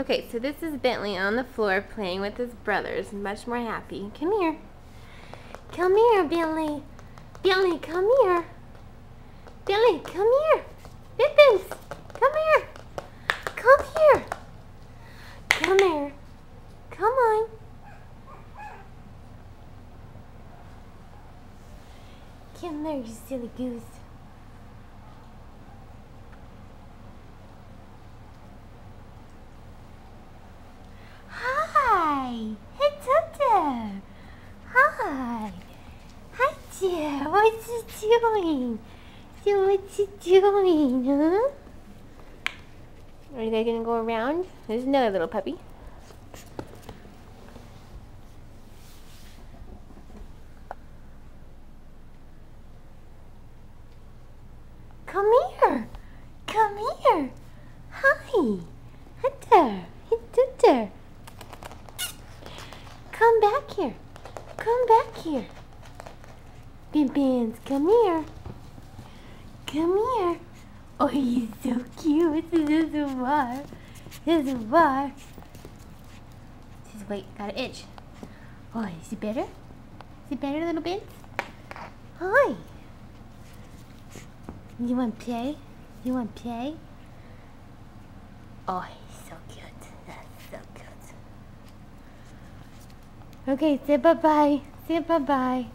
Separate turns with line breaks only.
Okay, so this is Bentley on the floor playing with his brothers, much more happy. Come here. Come here, Bentley. Bentley, come here. Bentley, come here. Bippins, come here. Come here. Come here. Come on. Come there, you silly goose. Hi. It's up there. Hi. Hi, dear. What you doing? So what you doing, huh? Are you guys gonna go around? There's another little puppy. Come here. Come here. Hi. Hunter. Hunter. Come back here. Come back here. Bin Bins, come here. Come here. Oh, he's so cute. This is a bar. This is a bar. Just wait, got an itch. Oh, is it better? Is it better, little Bins? Hi. You want play? You want play? Oh, he's so cute. That's so cute. Okay, say bye-bye. Say bye-bye.